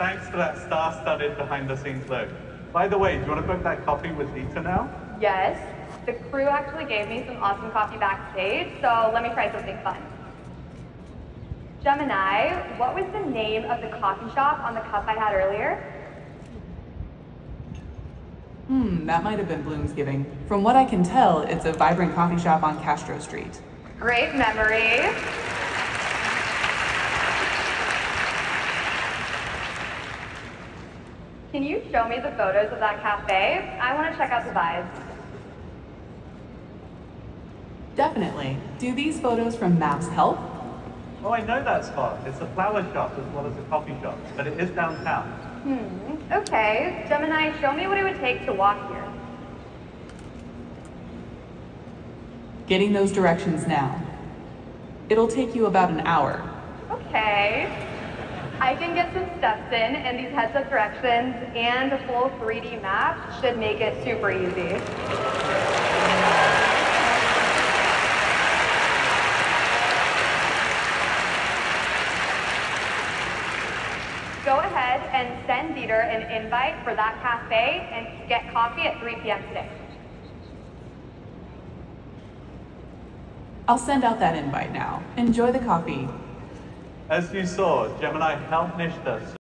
Thanks for that star-studded behind-the-scenes look. By the way, do you want to book that coffee with Lita now? Yes, the crew actually gave me some awesome coffee backstage, so let me try something fun. Gemini, what was the name of the coffee shop on the cup I had earlier? Hmm, that might have been Bloomsgiving. From what I can tell, it's a vibrant coffee shop on Castro Street. Great memory. Can you show me the photos of that cafe? I want to check out the vibes. Definitely. Do these photos from Maps help? Oh, I know that spot. It's a flower shop as well as a coffee shop, but it is downtown. Hmm, okay. Gemini, show me what it would take to walk here. Getting those directions now. It'll take you about an hour. I can get some steps in, and these heads-up directions and a full 3D map should make it super easy. Go ahead and send Dieter an invite for that cafe and get coffee at 3 p.m. today. I'll send out that invite now. Enjoy the coffee. As you saw, Gemini helped Nishtha